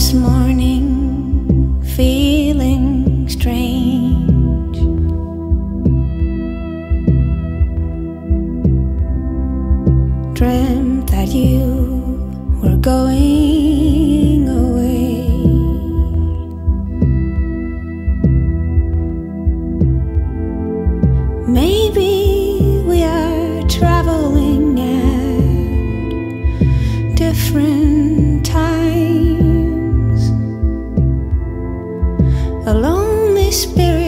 this morning feeling strange. Dreamt that you were going away. Maybe we are traveling at different Spirit.